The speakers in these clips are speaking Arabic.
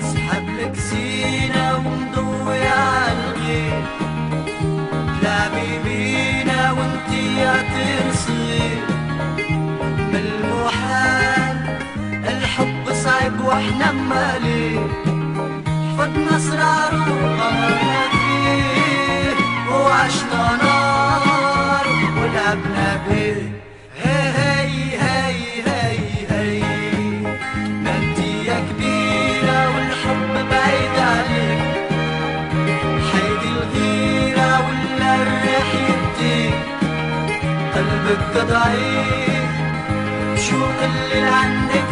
سحب لك زينة ومضوي عالغيب وإحنا مالي حفظنا اسرار وغرقنا فيه. وعشنا نار ولعبنا بيه هي هي هي هي كبيرة والحب بعيد عليك. الغيرة ولا الريح يديك. قلبك ضعيف شو قلل عنك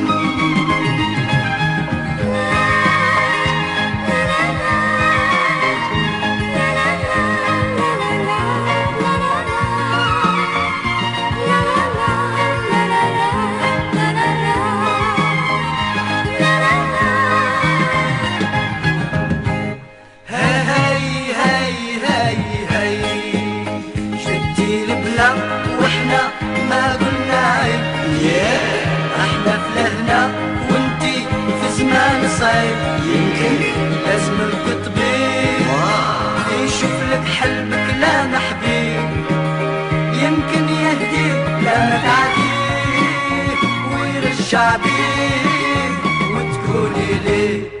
الحبايب يمكن لازم القطبين يشوف حلمك لا نحبيب يمكن يهديك لا نتعديك ويرجع بيك وتكوني ليه؟